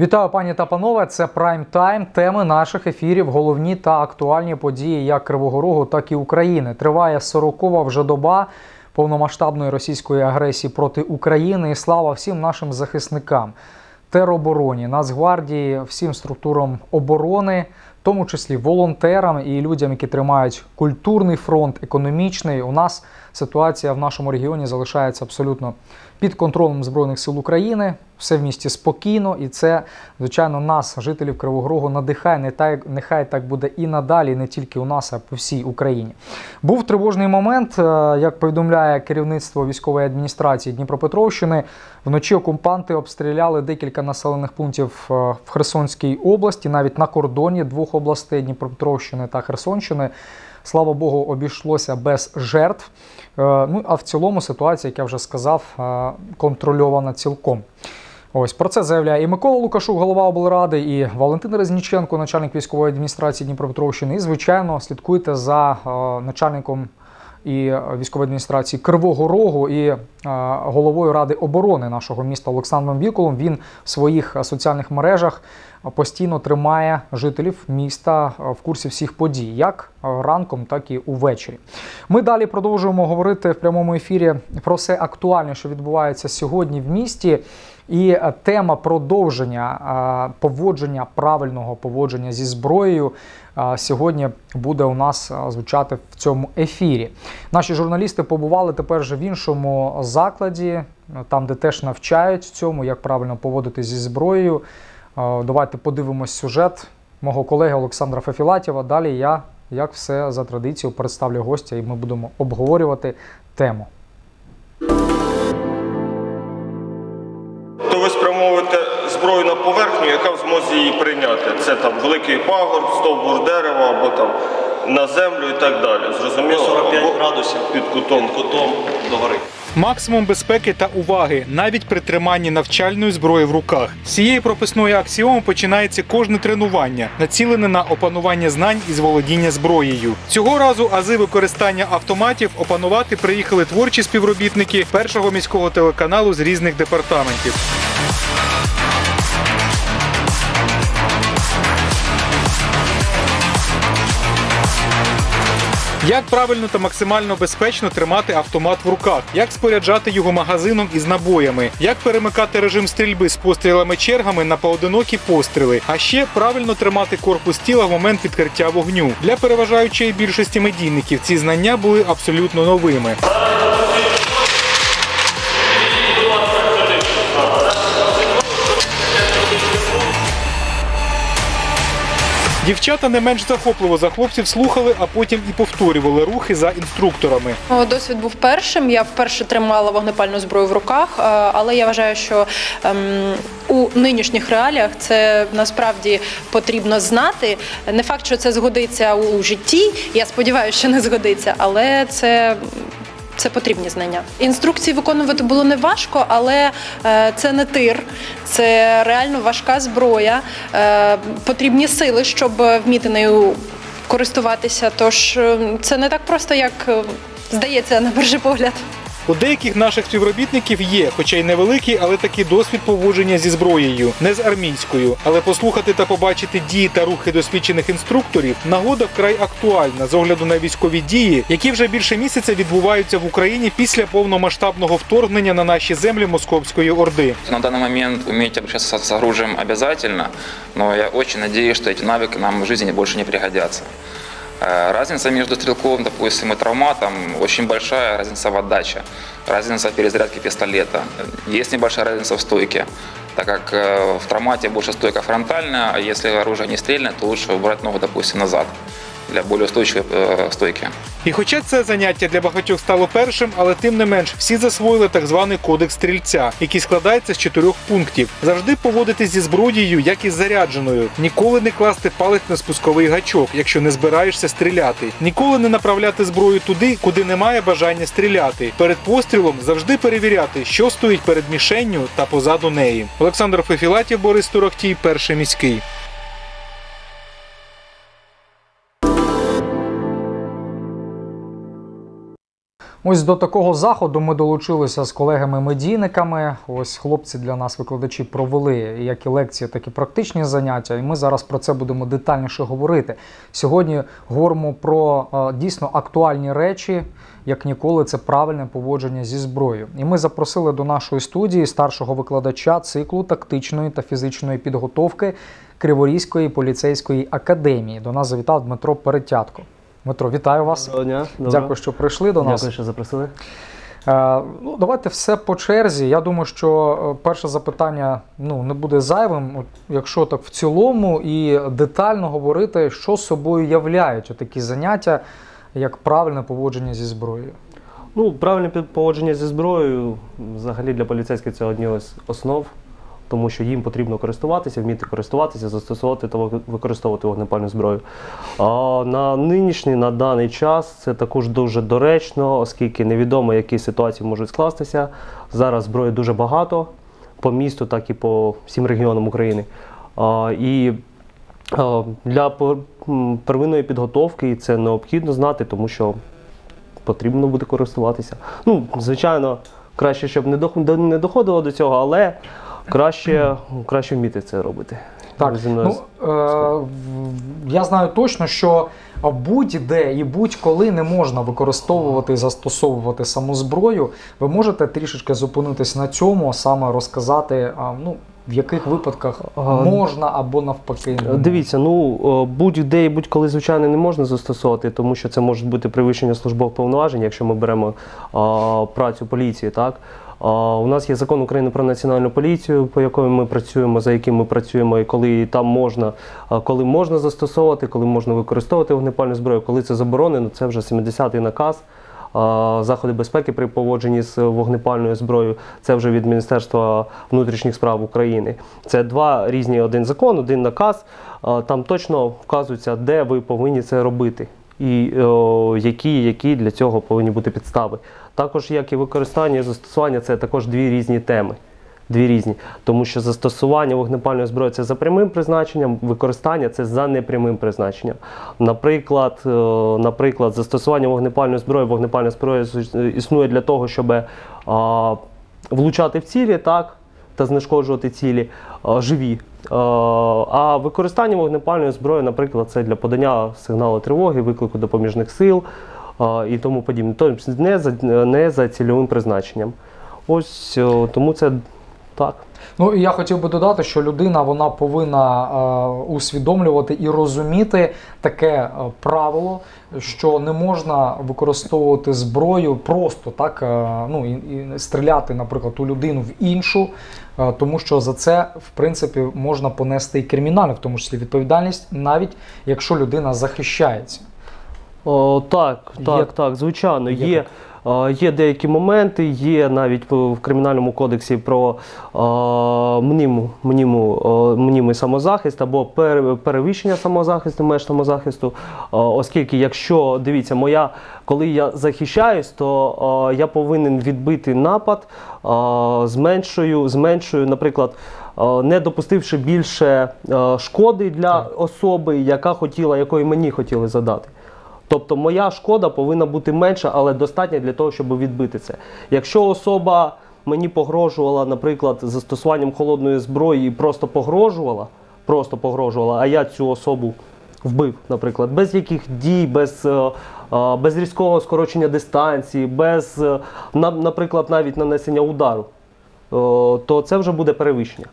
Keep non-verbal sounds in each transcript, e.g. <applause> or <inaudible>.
Вітаю, пані та панове. Це прайм тайм. Теми наших ефірів, головні та актуальні події як Кривого Рогу, так і України. Триває 40-ва вже доба повномасштабної російської агресії проти України. І слава всім нашим захисникам, теробороні, Нацгвардії, всім структурам оборони, в тому числі волонтерам і людям, які тримають культурний фронт, економічний. У нас ситуація в нашому регіоні залишається абсолютно під контролем збройних сил України. Все в місті спокійно, і це, звичайно, нас, жителів Кривого Рогу, надихає. Не так, нехай так буде і надалі, не тільки у нас, а по всій Україні. Був тривожний момент, е, як повідомляє керівництво військової адміністрації Дніпропетровщини. Вночі окупанти обстріляли декілька населених пунктів е, в Херсонській області, навіть на кордоні двох областей Дніпропетровщини та Херсонщини. Слава Богу, обійшлося без жертв. Е, Ну а в цілому ситуація, як я вже сказав, е, контрольована цілком. Ось про це заявляє і Микола Лукашук, голова облради, і Валентин Резніченко, начальник військової адміністрації Дніпропетровщини. І, звичайно, слідкуйте за е, начальником і військової адміністрації Кривого Рогу і е, головою ради оборони нашого міста Олександром Віколом. Він в своїх е, соціальних мережах постійно тримає жителів міста е, в курсі всіх подій, як е, ранком, так і увечері. Ми далі продовжуємо говорити в прямому ефірі про все актуальне, що відбувається сьогодні в місті. І е, тема продовження поводження правильного поводження зі зброєю сьогодні буде у нас звучати в цьому ефірі. Наші журналісти побували тепер вже в іншому закладі, там де теж навчають цьому, як правильно поводити зі зброєю. Давайте подивимось сюжет мого колеги Олександра Фефілатєва. Далі я, як все за традицією, представлю гостя, і ми будемо обговорювати тему. Прийняти. Це там великий пагорб, стовбур дерева або там на землю і так далі. Зрозуміло? 45 Або градусів під кутом. під кутом догори. Максимум безпеки та уваги навіть при триманні навчальної зброї в руках. З цієї прописної аксіоми починається кожне тренування, націлене на опанування знань із володіння зброєю. Цього разу ази використання автоматів опанувати приїхали творчі співробітники першого міського телеканалу з різних департаментів. Як правильно та максимально безпечно тримати автомат в руках, як споряджати його магазином із набоями, як перемикати режим стрільби з пострілами чергами на поодинокі постріли, а ще правильно тримати корпус тіла в момент відкриття вогню. Для переважаючої більшості медійників ці знання були абсолютно новими. Дівчата не менш захопливо за хлопців слухали, а потім і повторювали рухи за інструкторами. Досвід був першим. Я вперше тримала вогнепальну зброю в руках, е, але я вважаю, що ем, у нинішніх реаліях це насправді потрібно знати. Не факт, що це згодиться у житті. Я сподіваюся, що не згодиться, але це. Це потрібні знання. Інструкції виконувати було не важко, але е, це не тир, це реально важка зброя. Е, потрібні сили, щоб вміти нею користуватися. Тож е, це не так просто, як здається на перший погляд. У деяких наших співробітників є, хоча й невеликий, але такий досвід поводження зі зброєю, не з армійською. Але послухати та побачити дії та рухи досвідчених інструкторів нагода вкрай актуальна з огляду на військові дії, які вже більше місяця відбуваються в Україні після повномасштабного вторгнення на наші землі Московської Орди. На данный момент уметь обращаться с оружием обязательно, но я очень надеюсь, что эти навыки нам в жизни больше не пригодятся. Э, Разница между стрелковым, допустим, и травматом очень большая разница в отдаче, разница в перезарядке пистолета. Есть небольшая разница в стойке, так как э, в травмате больше стойка фронтальная, а если оружие не стрельное, то лучше убрать ногу, допустим, назад для более устойчивой э, стойки. І хоча це заняття для багатьох стало першим, але тим не менш всі засвоїли так званий кодекс стрільця, який складається з чотирьох пунктів: завжди поводитись зі зброєю, як із зарядженою, ніколи не класти палець на спусковий гачок, якщо не збираєшся стріляти, ніколи не направляти зброю туди, куди немає бажання стріляти. Перед пострілом завжди перевіряти, що стоїть перед мішенню та позаду неї. Олександр Фефілатів, Борис Турохтій, перший міський. Ось до такого заходу ми долучилися з колегами-медійниками. Ось хлопці для нас, викладачі, провели як і лекції, так і практичні заняття. І ми зараз про це будемо детальніше говорити. Сьогодні говоримо про е, дійсно актуальні речі, як ніколи, це правильне поводження зі зброєю. І ми запросили до нашої студії старшого викладача циклу тактичної та фізичної підготовки Криворізької поліцейської академії. До нас завітав Дмитро Перетятко. Дмитро, вітаю вас. Доброго дня. Добре. Дякую, що прийшли до нас. Дякую, що запросили. Е, ну, давайте все по черзі. Я думаю, що е, перше запитання ну, не буде зайвим, якщо так в цілому і детально говорити, що собою являють такі заняття, як правильне поводження зі зброєю. Ну, правильне поводження зі зброєю взагалі для поліцейських це одні з основ, тому що їм потрібно користуватися, вміти користуватися, застосовувати та використовувати вогнепальну зброю. А на нинішній, на даний час це також дуже доречно, оскільки невідомо, які ситуації можуть скластися. Зараз зброї дуже багато по місту, так і по всім регіонам України. А, і а, для пер- первинної підготовки це необхідно знати, тому що потрібно буде користуватися. Ну, звичайно, краще, щоб не доходило до цього, але краще, краще вміти це робити. Так, ну, е, я знаю точно, що будь-де і будь-коли не можна використовувати і застосовувати саму зброю. Ви можете трішечки зупинитись на цьому, саме розказати, ну, в яких випадках можна або навпаки. Дивіться, ну будь-де і будь-коли, звичайно, не можна застосовувати, тому що це може бути перевищення службових повноважень, якщо ми беремо а, працю поліції. Так? У нас є закон України про національну поліцію, по якому ми працюємо, за яким ми працюємо, і коли там можна, коли можна застосовувати, коли можна використовувати вогнепальну зброю, коли це заборонено, це вже 70-й наказ. Заходи безпеки при поводженні з вогнепальною зброєю це вже від Міністерства внутрішніх справ України. Це два різні один закон, один наказ. Там точно вказується, де ви повинні це робити, і о, які, які для цього повинні бути підстави. Також як і використання і застосування, це також дві різні теми. Дві різні, тому що застосування вогнепальної зброї це за прямим призначенням, використання це за непрямим призначенням. Наприклад, наприклад, застосування вогнепальної зброї, вогнепальна зброя існує для того, щоб влучати в цілі, так, та знешкоджувати цілі живі. Е, А використання вогнепальної зброї, наприклад, це для подання сигналу тривоги, виклику допоміжних сил е, і тому подібне. Тобто не за, не за цільовим призначенням. Ось е, тому це так. Ну і я хотів би додати, що людина вона повинна е, усвідомлювати і розуміти таке е, правило, що не можна використовувати зброю просто так, е, ну і, і стріляти, наприклад, у людину в іншу, е, тому що за це в принципі можна понести і кримінальну, в тому числі відповідальність, навіть якщо людина захищається. О, так, Є- так, так, звичайно. є Є, є деякі моменти, є навіть в кримінальному кодексі про е, мніму, мніму, е, мнімий самозахист або пере- перевищення самозахисту, меж самозахисту. Е, оскільки, якщо дивіться, моя, коли я захищаюсь, то е, я повинен відбити напад, е, зменшую, зменшую, наприклад. е, Не допустивши більше е, шкоди для особи, яка хотіла, якої мені хотіли задати. Тобто моя шкода повинна бути менша, але достатня для того, щоб відбити це. Якщо особа мені погрожувала, наприклад, застосуванням холодної зброї і просто погрожувала, просто погрожувала, а я цю особу вбив, наприклад, без яких дій, без, е, е, без різкого скорочення дистанції, без, е, наприклад, навіть нанесення удару, то це вже буде перевищення.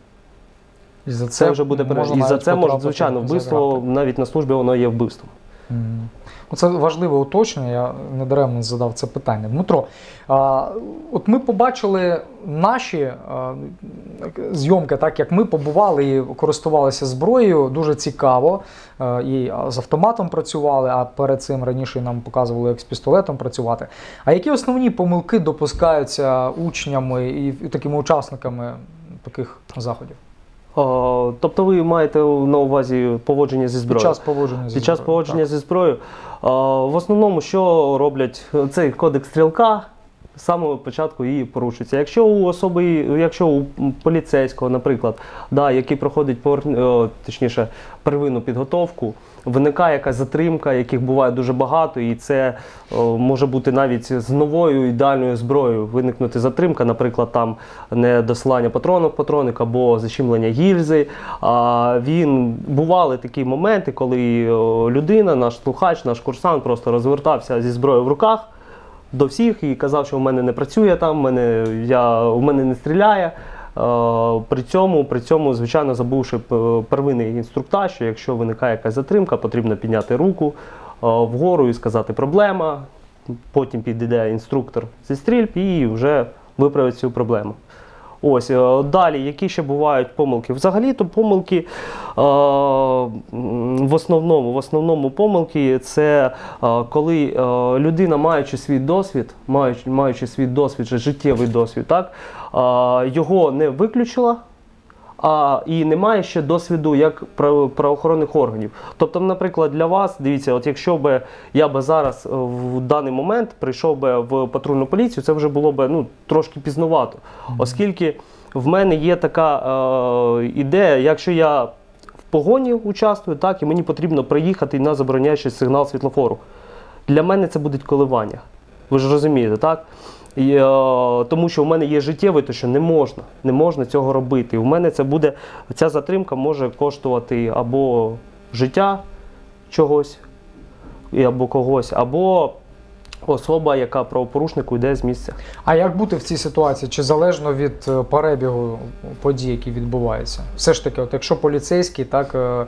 І за Це, вже буде перевищення. І за це може, звичайно, вбивство навіть на службі воно є вбивством. Мгм. Ну, Це важливе уточнення, я недаремно задав це питання. Дмитро, от ми побачили наші зйомки, так як ми побували і користувалися зброєю, дуже цікаво. І з автоматом працювали, а перед цим раніше нам показували, як з пістолетом працювати. А які основні помилки допускаються учнями і такими учасниками таких заходів? О, тобто ви маєте на увазі поводження зі Під зброєю? час поводження зі Під час поводження зі зброєю. О, в основному, що роблять цей кодекс стрілка, з самого початку і порушується. Якщо у особи, якщо у поліцейського, наприклад, да, який проходить повер- точніше первинну підготовку, виникає якась затримка, яких буває дуже багато, і це о, може бути навіть з новою ідеальною зброєю виникнути затримка, наприклад, там не досилання патронів в патроник або защемлення гільзи. А він бували такі моменти, коли людина, наш слухач, наш курсант просто розвертався зі зброєю в руках до всіх і казав, що в мене не працює там, в мене, я, в мене не стріляє. Е, При цьому, при цьому, звичайно, забувши первинний інструктаж, що якщо виникає якась затримка, потрібно підняти руку е, вгору і сказати проблема. Потім підійде інструктор зі стрільб і вже виправить цю проблему. Ось е, далі, які ще бувають помилки? Взагалі, то помилки е, в основному, в основному помилки це е, коли е, людина, маючи свій досвід, маючи, маючи свій досвід, життєвий досвід, так, е, його не виключила. А, і немає ще досвіду як право- правоохоронних органів. Тобто, наприклад, для вас, дивіться, от якщо би я би зараз е, в даний момент прийшов би в патрульну поліцію, це вже було б ну, трошки пізнувато. Оскільки в мене є така е, ідея, якщо я в погоні участвую, так, і мені потрібно приїхати на забороняючий сигнал світлофору. Для мене це будуть коливання. Ви ж розумієте, так? І, е, тому що в мене є життєвий, то що не можна, не можна цього робити. У мене це буде, ця затримка може коштувати або життя чогось, або когось, або особа, яка правопорушнику йде з місця. А як бути в цій ситуації? Чи залежно від е, перебігу подій, які відбуваються? Все ж таки, от якщо поліцейський так е,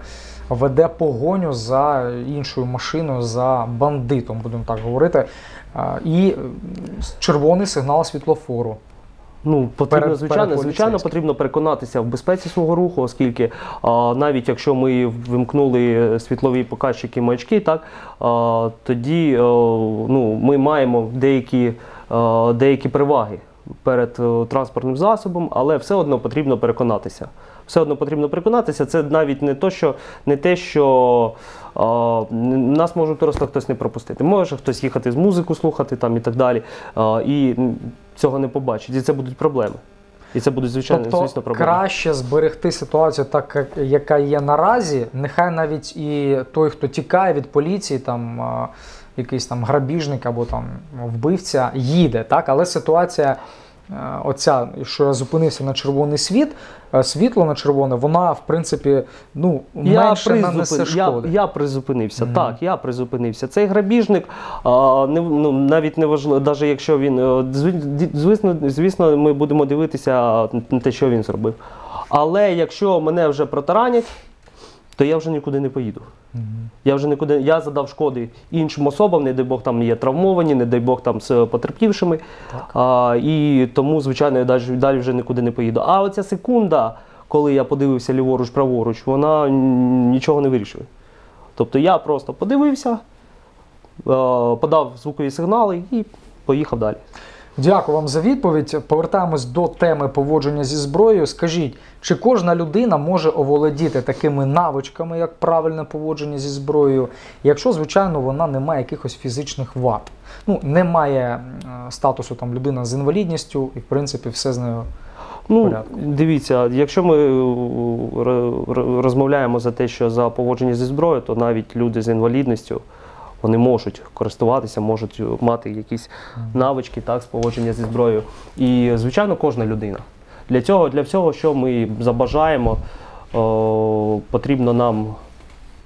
веде погоню за іншою машиною, за бандитом, будемо так говорити, і е, червоний сигнал світлофору. Ну, потрібно, Перед- звичайно, перед звичайно, потрібно переконатися в безпеці свого руху, оскільки а, навіть якщо ми вимкнули світлові показчики маячки, так, а, тоді а, ну, ми маємо деякі, а, деякі переваги перед е, транспортним засобом, але все одно потрібно переконатися. Все одно потрібно переконатися. Це навіть не то, що не те, що а, нас може просто хтось не пропустити. Може хтось їхати з музику слухати там і так далі. А, і цього не побачить. І це будуть проблеми. І це будуть звичайно, тобто звісно, проблеми. краще зберегти ситуацію так, як- яка є наразі. Нехай навіть і той, хто тікає від поліції, там якийсь там грабіжник або там вбивця, їде, так, але ситуація. Е, Оця, що я зупинився на червоний світ, е, світло на червоне, вона в принципі ну менше нанесе призупин- я, я призупинився. Мгм. Так, я призупинився. Цей грабіжник, а, не, ну, навіть не важливо, навіть якщо він. е, Звісно, звісно, ми будемо дивитися на те, що він зробив. Але якщо мене вже протаранять, то я вже нікуди не поїду. Я вже нікуди я задав шкоди іншим особам, не дай Бог там є травмовані, не дай Бог там з потерпівшими. А, і тому, звичайно, я далі, вже нікуди не поїду. А оця секунда, коли я подивився ліворуч, праворуч, вона нічого не вирішує. Тобто я просто подивився, е, подав звукові сигнали і поїхав далі. Дякую вам за відповідь. Повертаємось до теми поводження зі зброєю. Скажіть, чи кожна людина може оволодіти такими навичками, як правильне поводження зі зброєю, якщо, звичайно, вона не має якихось фізичних вад? Ну, не має е, статусу там людина з інвалідністю, і в принципі все з нею. Ну, дивіться, якщо ми е, ро- розмовляємо за те, що за поводження зі зброєю, то навіть люди з інвалідністю вони можуть користуватися, можуть мати якісь навички так, з поводження зі зброєю. І, звичайно, кожна людина. Для цього, для всього, що ми забажаємо, о, потрібно нам.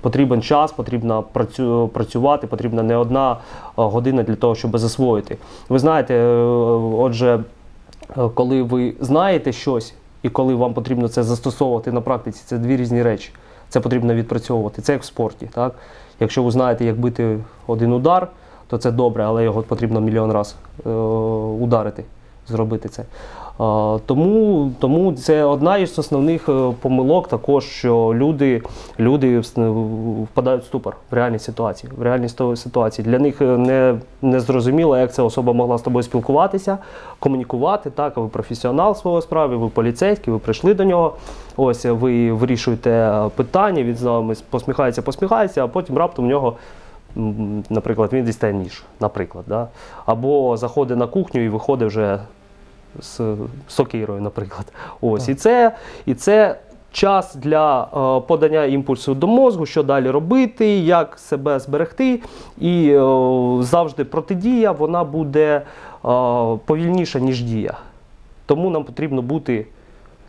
Потрібен час, потрібно працю, працювати, потрібна не одна година для того, щоб засвоїти. Ви знаєте, е, отже, Е, коли ви знаєте щось і коли вам потрібно це застосовувати на практиці, це дві різні речі. Це потрібно відпрацьовувати. Це як в спорті. Так? Якщо ви знаєте, як бити один удар, то це добре, але його потрібно мільйон разів е, ударити, зробити це. Тому, тому це одна із основних е, помилок, також що люди, люди впадають в ступор в реальній ситуації. В реальній ситуації. Для них е, не, не зрозуміло, як ця особа могла з тобою спілкуватися, комунікувати. Так, ви професіонал свого справи, ви поліцейський, ви прийшли до нього. Ось ви вирішуєте е, питання, він з вами посміхається, посміхається, а потім раптом у нього наприклад, він дістає ніж, наприклад, да? або заходить на кухню і виходить вже з сокирою, наприклад. Ось, і це, і це час для е, подання імпульсу до мозку, що далі робити, як себе зберегти. І е, завжди протидія вона буде е, повільніша, ніж дія. Тому нам потрібно бути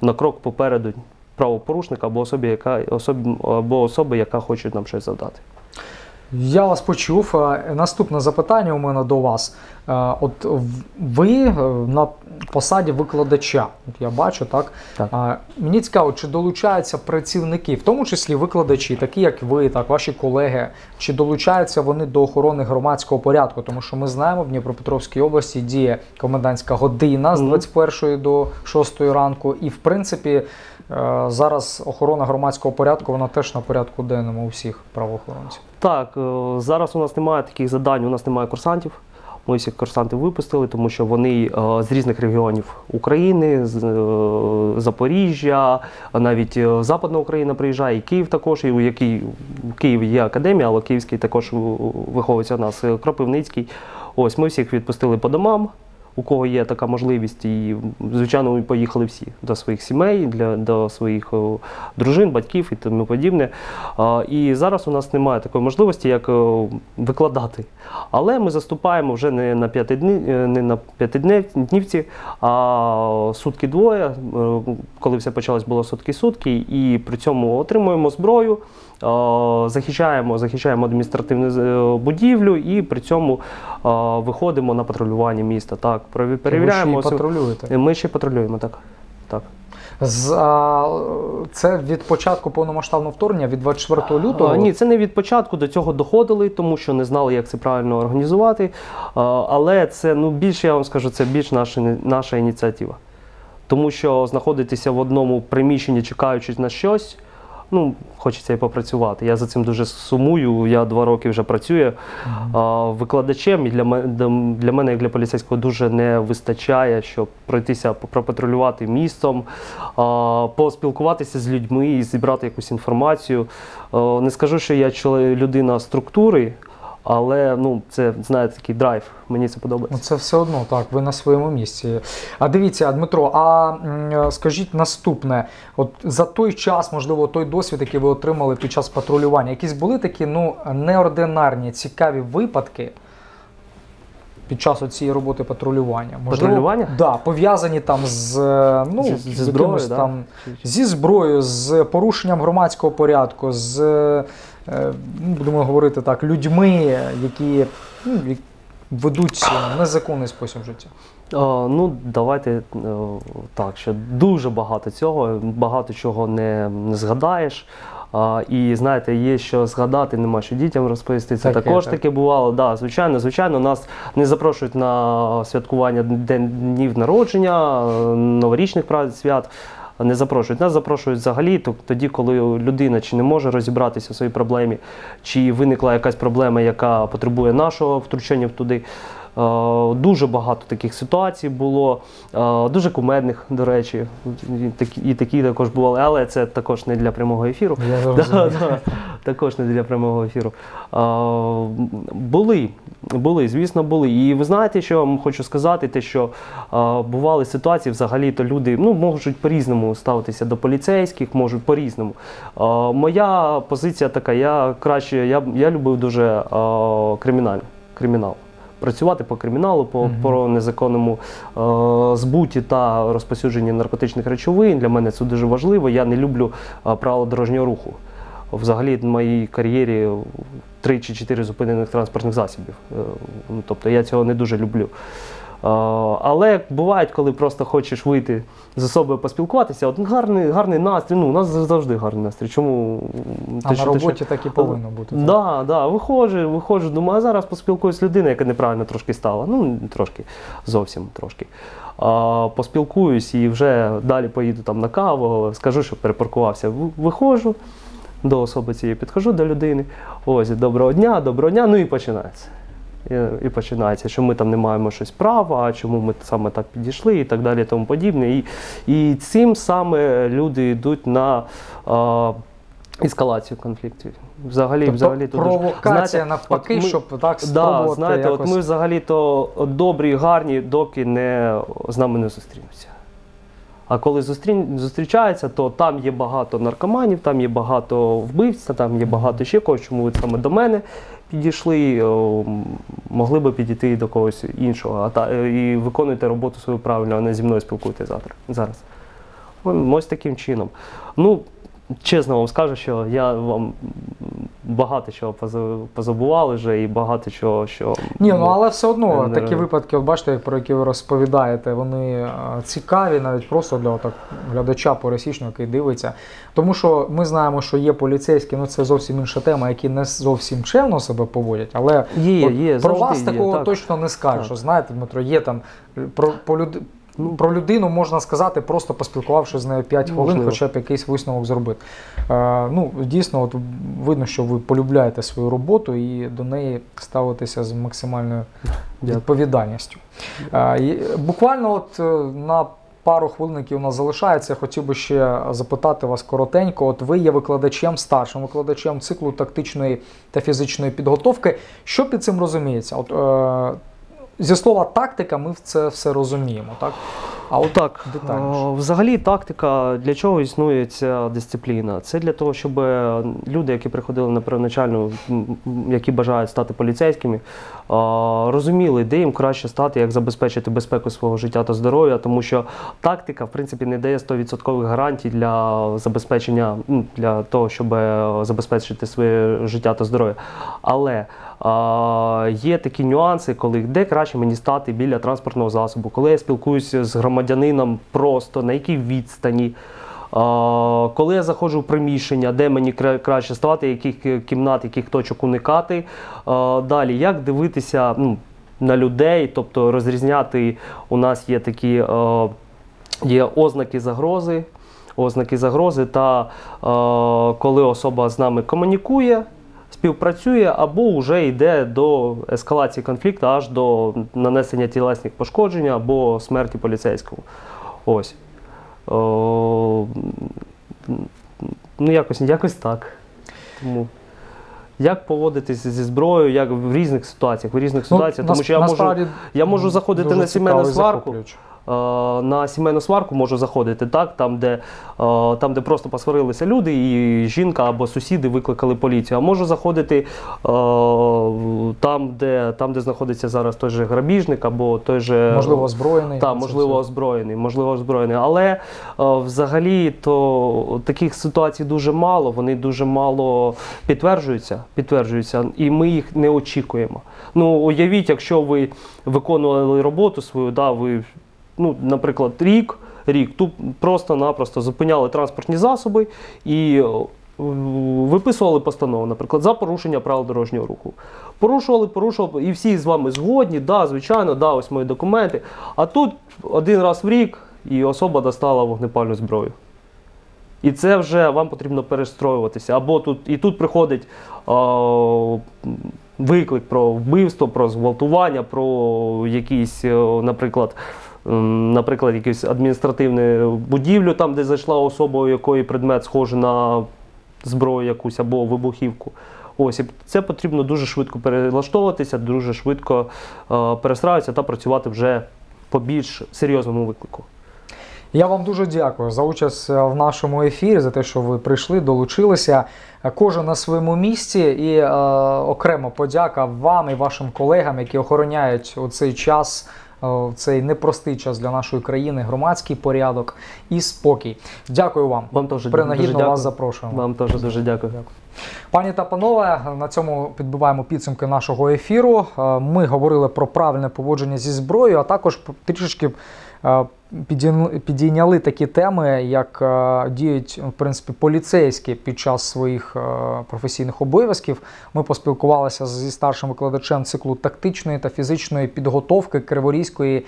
на крок попереду правопорушника або особи, яка, особі, або особи, яка хоче нам щось завдати. Я вас почув. Е, Наступне запитання у мене до вас. Е, От ви е, на посаді викладача, от я бачу, так? Так. Мені цікаво, чи долучаються працівники, в тому числі викладачі, такі як ви, так, ваші колеги, чи долучаються вони до охорони громадського порядку? Тому що ми знаємо, в Дніпропетровській області діє комендантська година з Мгм. 21 до 6 ранку, і в принципі. Зараз охорона громадського порядку вона теж на порядку денному у всіх правоохоронців. Так, е, зараз у нас немає таких завдань, у нас немає курсантів. Ми всіх курсантів випустили, тому що вони е, з різних регіонів України, з е, Запоріжжя, навіть Западна Україна приїжджає, і Київ також, і у який в Києві є академія, але Київський також виховується у нас Кропивницький. Ось ми всіх відпустили по домам. У кого є така можливість, і звичайно, поїхали всі до своїх сімей, для до своїх о, дружин, батьків і тому подібне. І зараз у нас немає такої можливості, як е, викладати. Але ми заступаємо вже не на п'ятидні, е, не на п'ятиднівці, а сутки двоє. Е, Коли все почалось, було сутки сутки, і при цьому отримуємо зброю. е, Захищаємо, захищаємо адміністративну е, будівлю і при цьому е, виходимо на патрулювання міста. Так, переві- перевіряємо. ви ще й патрулюєте. Ми ще патрулюємо, так. так. З, а, це від початку повномасштабного вторгнення, від 24 лютого. А, ні, це не від початку до цього доходили, тому що не знали, як це правильно організувати. А, але це ну більше я вам скажу, це більш наша, наша ініціатива. Тому що знаходитися в одному приміщенні, чекаючи на щось, ну, хочеться і попрацювати. Я за цим дуже сумую. Я два роки вже працюю а, викладачем, і для мене, для мене, як для поліцейського, дуже не вистачає, щоб пройтися, пропатрулювати містом, а, поспілкуватися з людьми і зібрати якусь інформацію. А, Не скажу, що я людина структури, але ну, це знаєте, такий драйв. Мені це Ну, подобається. це все одно так, ви на своєму місці. А дивіться, Дмитро, а скажіть наступне: от за той час, можливо, той досвід, який ви отримали під час патрулювання, якісь були такі ну, неординарні, цікаві випадки під час цієї роботи патрулювання? Патрулювання? Да, пов'язані там з, е, ну, Зі- зі зброєю, якимось да? там, зі зброєю, з порушенням громадського порядку, з, е, ну, будемо говорити так, людьми, які ну, ведуть е, незаконний спосіб життя. Ну, давайте е, так, що дуже багато цього, багато чого не, не згадаєш. А, і знаєте, є що згадати, нема що дітям розповісти. Це Таке, також так. таке бувало. Да, звичайно, звичайно, нас не запрошують на святкування день днів народження, новорічних прав- свят. Не запрошують. Нас запрошують взагалі то- тоді, коли людина чи не може розібратися в своїй проблемі, чи виникла якась проблема, яка потребує нашого втручання туди. Е, Дуже багато таких ситуацій було, е, дуже кумедних, до речі, і такі, також бували, але це також не для прямого ефіру. Я <laughs> Да, да, також не для прямого ефіру. Були, були, звісно, були. І ви знаєте, що я вам хочу сказати, те, що бували ситуації, взагалі, то люди ну, можуть по-різному ставитися до поліцейських, можуть по-різному. Моя позиція така, я краще, я, я любив дуже а, кримінал. Працювати по криміналу, по, по незаконному е, збуті та розпосюдженні наркотичних речовин. Для мене це дуже важливо. Я не люблю е, правила дорожнього руху. Взагалі, в моїй кар'єрі три чи чотири зупинених транспортних засобів. Е, ну, Тобто я цього не дуже люблю. Е, Але бувають, коли просто хочеш вийти з особою поспілкуватися, от гарний, гарний настрій. Ну, у нас завжди гарний настрій. Чому А ти на що- ти роботі так і повинно бути. так? Да, да, виходжу, виходжу, думаю, а зараз поспілкуюсь з людиною, яка неправильно трошки стала. Ну, трошки, зовсім трошки. А, поспілкуюсь і вже далі поїду там на каву, скажу, що перепаркувався. Виходжу до особи цієї, підходжу до людини. Ось, доброго дня, доброго дня, ну і починається. І, і починається, що ми там не маємо щось права, а чому ми саме так підійшли і так далі, і тому подібне. І, і цим саме люди йдуть на. А, ескалацію конфліктів. Взагалі, Тобто взагалі то дуже- провокація Знаєте, навпаки, ми- щоб так Да, знаєте, якось... от ми взагалі то добрі, гарні, доки не з нами не зустрінуться. А коли зустрін, зустрічаються, то там є багато наркоманів, там є багато вбивць, там є багато ще когось, чому ви саме до мене підійшли, могли би підійти до когось іншого. А та, е, і виконуйте роботу свою правильно, а не зі мною спілкуйтесь завтра. Зараз. Ось таким чином. Ну, чесно вам скажу, що я вам багато чого поза- позабували вже і багато чого, що. Ні, ну але все одно не- такі випадки, от бачите, про які ви розповідаєте, вони е, цікаві навіть просто для отак, глядача пересічного, який дивиться. Тому що ми знаємо, що є поліцейські, ну це зовсім інша тема, які не зовсім чемно себе поводять, але Є, от є, про вас є, такого так. точно не. Так. Знаєте, Дмитро, є там про, по люд... Ну. Про людину можна сказати, просто поспілкувавшись з нею 5 хвилин, Можливо. хоча б якийсь висновок зробити. Е, ну, дійсно, от видно, що ви полюбляєте свою роботу і до неї ставитеся з максимальною відповідальністю. Е, Буквально от е, на пару хвилин, які у нас залишається, я хотів би ще запитати вас коротенько. От ви є викладачем, старшим викладачем циклу тактичної та фізичної підготовки. Що під цим розуміється? От, е, зі слова тактика, ми це все розуміємо, так? А от Так, детальніше. взагалі тактика для чого існує ця дисципліна? Це для того, щоб люди, які приходили на первоначальну, які бажають стати поліцейськими, е, розуміли, де їм краще стати, як забезпечити безпеку свого життя та здоров'я, тому що тактика, в принципі, не дає 100% гарантій для забезпечення для того, щоб е, забезпечити своє життя та здоров'я. Але є такі нюанси, коли де краще мені стати біля транспортного засобу, коли я спілкуюся з громадянином просто на якій відстані. Коли я заходжу в приміщення, де мені краще ставати, яких кімнат, яких точок уникати. Далі, як дивитися ну, на людей, тобто розрізняти, у нас є такі є ознаки загрози, ознаки загрози, та коли особа з нами комунікує, співпрацює або вже йде до ескалації конфлікту, аж до нанесення тілесних пошкоджень або смерті поліцейського. Ось. О, ну, якось, якось так. Тому. Як поводитися зі зброєю, як в різних ситуаціях, в різних ситуаціях, тому що я можу, я можу заходити на сімейну сварку, захоплююче. Е, на сімейну сварку можу заходити, так, там, де, е, там, де просто посварилися люди, і жінка або сусіди викликали поліцію. А можу заходити е, там, де, там, де знаходиться зараз той же грабіжник, або той же Можливо, озброєний. так, можливо, озброєний, можливо, озброєний. Але взагалі то таких ситуацій дуже мало, вони дуже мало підтверджуються, підтверджуються, і ми їх не очікуємо. Ну, уявіть, якщо ви виконували роботу свою, да, ви, ну, наприклад, рік, рік тут просто-напросто зупиняли транспортні засоби і. е, Виписували постанову, наприклад, за порушення правил дорожнього руху. Порушували, порушували, і всі з вами згодні, да, звичайно, да, ось мої документи. А тут один раз в рік і особа достала вогнепальну зброю. І це вже вам потрібно перестроюватися. Або тут, і тут приходить е, виклик про вбивство, про зґвалтування, про якісь, е, наприклад, наприклад, якусь адміністративну будівлю, там, де зайшла особа, у якої предмет схожий на зброю якусь або вибухівку. Ось, і це потрібно дуже швидко перелаштовуватися, дуже швидко е, перестраюватися та працювати вже по більш серйозному виклику. Я вам дуже дякую за участь е, в нашому ефірі, за те, що ви прийшли, долучилися. Е, Кожен на своєму місці, і е, окремо подяка вам і вашим колегам, які охороняють у цей час. Е, в Цей непростий час для нашої країни, громадський порядок і спокій. Дякую вам. Вам теж дуже дякую. вас запрошуємо. Вам теж дуже дякую. Пані та панове, на цьому підбиваємо підсумки нашого ефіру. Е, Ми говорили про правильне поводження зі зброєю, а також трішечки підійняли такі теми, як діють в принципі поліцейські під час своїх професійних обов'язків. Ми поспілкувалися зі старшим викладачем циклу тактичної та фізичної підготовки Криворізької.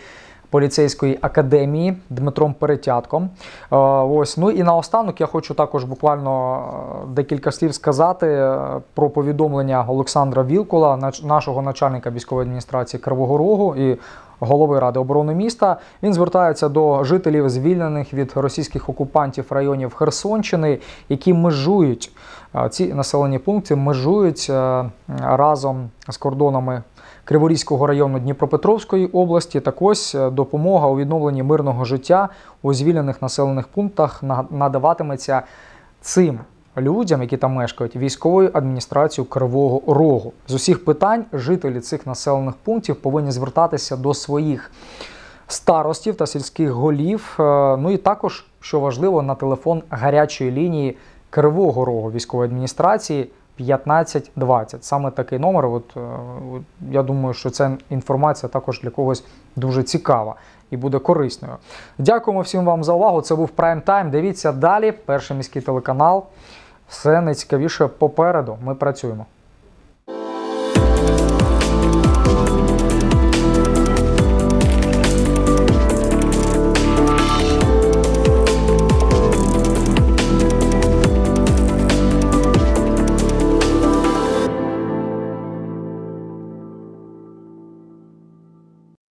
Поліцейської академії Дмитром Перетятком. Ось ну і наостанок я хочу також буквально декілька слів сказати про повідомлення Олександра Вілкула, нашого начальника військової адміністрації Кривого Рогу і голови Ради оборони міста. Він звертається до жителів звільнених від російських окупантів районів Херсонщини, які межують ці населені пункти, межують е, разом з кордонами Криворізького району Дніпропетровської області. Так ось е, допомога у відновленні мирного життя у звільнених населених пунктах надаватиметься цим людям, які там мешкають, військовою адміністрацією Кривого Рогу. З усіх питань жителі цих населених пунктів повинні звертатися до своїх старостів та сільських голів. Е, Ну і також, що важливо, на телефон гарячої лінії Кривого Рогу військової адміністрації 1520. Саме такий номер. От, е, я думаю, що ця інформація також для когось дуже цікава і буде корисною. Дякуємо всім вам за увагу. Це був Прайм Тайм. Дивіться далі. Перший міський телеканал. Все найцікавіше попереду. Ми працюємо.